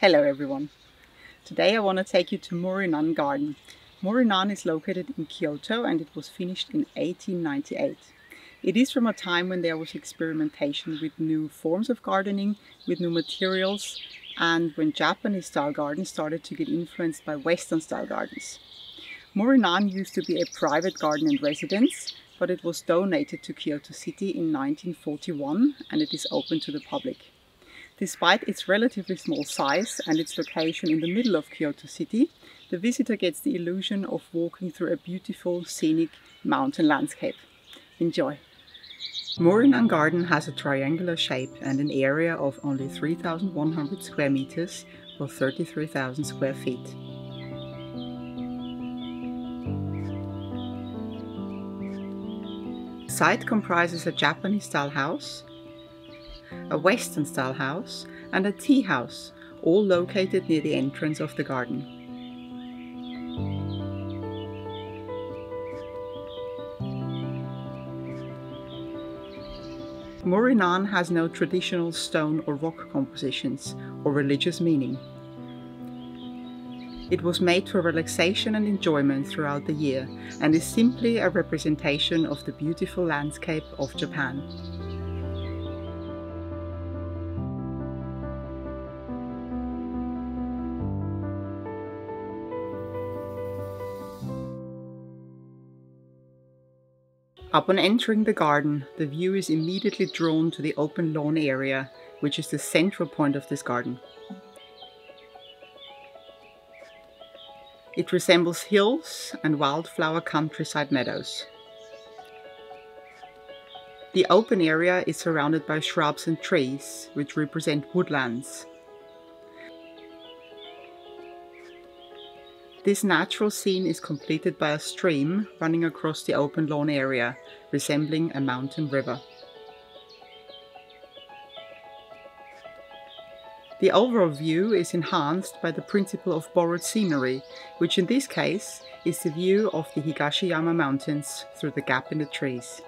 Hello everyone. Today I want to take you to Murin-an Garden. Murin-an is located in Kyoto and it was finished in 1898. It is from a time when there was experimentation with new forms of gardening, with new materials, and when Japanese style gardens started to get influenced by Western style gardens. Murin-an used to be a private garden and residence, but it was donated to Kyoto City in 1941 and it is open to the public. Despite its relatively small size and its location in the middle of Kyoto City, the visitor gets the illusion of walking through a beautiful scenic mountain landscape. Enjoy! Murin-an Garden has a triangular shape and an area of only 3,100 square meters or 33,000 square feet. The site comprises a Japanese style house, a Western style house, and a tea house, all located near the entrance of the garden. Murin-an has no traditional stone or rock compositions or religious meaning. It was made for relaxation and enjoyment throughout the year and is simply a representation of the beautiful landscape of Japan. Upon entering the garden, the view is immediately drawn to the open lawn area, which is the central point of this garden. It resembles hills and wildflower countryside meadows. The open area is surrounded by shrubs and trees, which represent woodlands, This natural scene is completed by a stream running across the open lawn area, resembling a mountain river. The overall view is enhanced by the principle of borrowed scenery, which in this case is the view of the Higashiyama Mountains through the gap in the trees.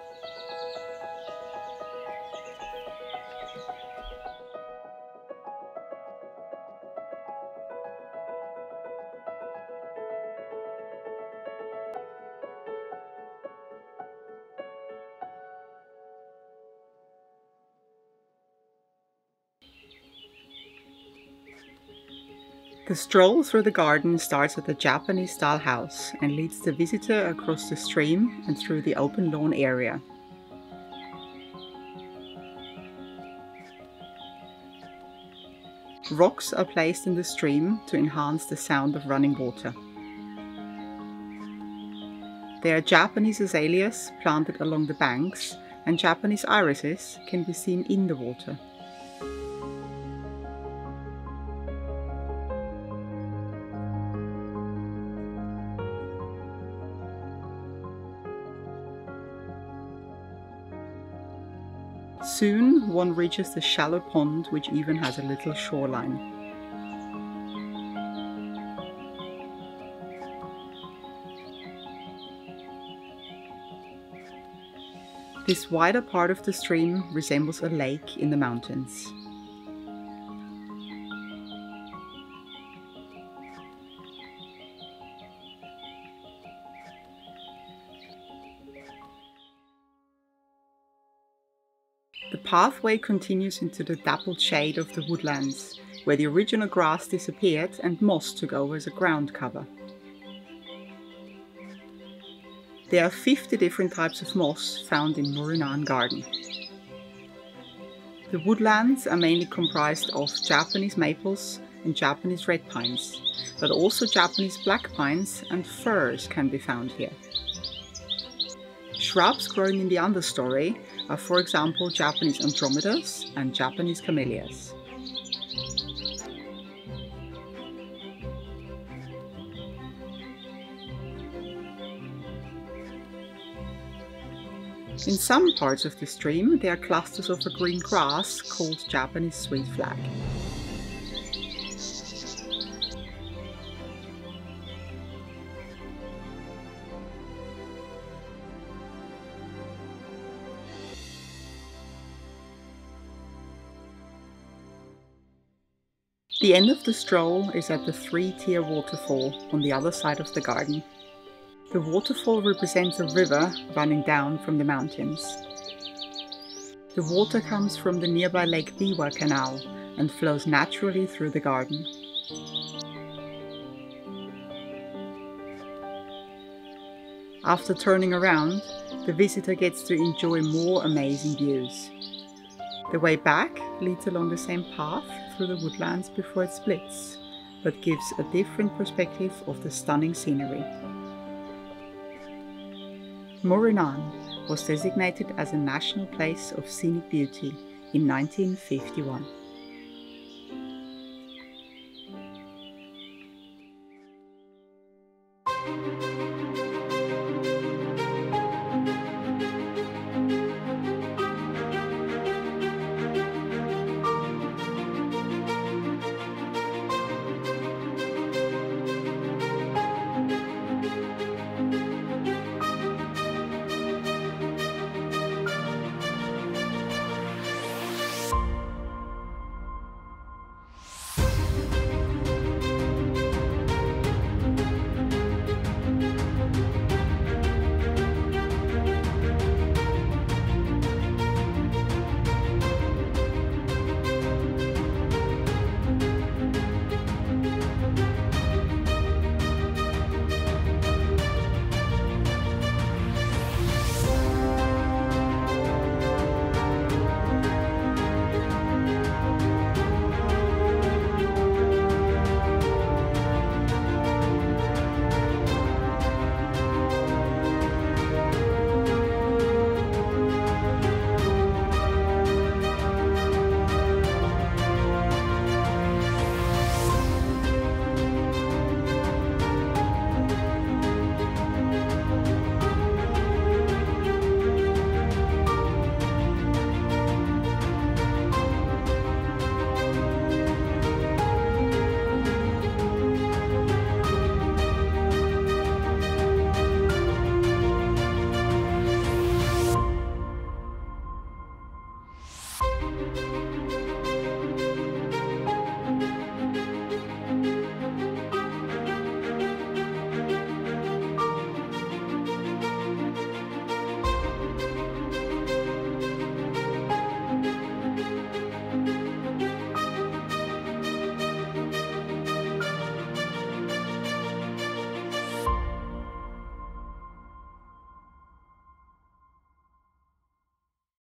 The stroll through the garden starts at the Japanese style house and leads the visitor across the stream and through the open lawn area. Rocks are placed in the stream to enhance the sound of running water. There are Japanese azaleas planted along the banks and Japanese irises can be seen in the water. Soon one reaches the shallow pond which even has a little shoreline. This wider part of the stream resembles a lake in the mountains. Pathway continues into the dappled shade of the woodlands, where the original grass disappeared and moss took over as a ground cover. There are 50 different types of moss found in Murin-an Garden. The woodlands are mainly comprised of Japanese maples and Japanese red pines, but also Japanese black pines and firs can be found here. Shrubs growing in the understory are for example Japanese Andromedas and Japanese Camellias. In some parts of the stream there are clusters of a green grass called Japanese sweet flag. The end of the stroll is at the three-tier waterfall on the other side of the garden. The waterfall represents a river running down from the mountains. The water comes from the nearby Lake Biwa Canal and flows naturally through the garden. After turning around, the visitor gets to enjoy more amazing views. The way back leads along the same path through the woodlands before it splits, but gives a different perspective of the stunning scenery. Murinan was designated as a National Place of Scenic Beauty in 1951.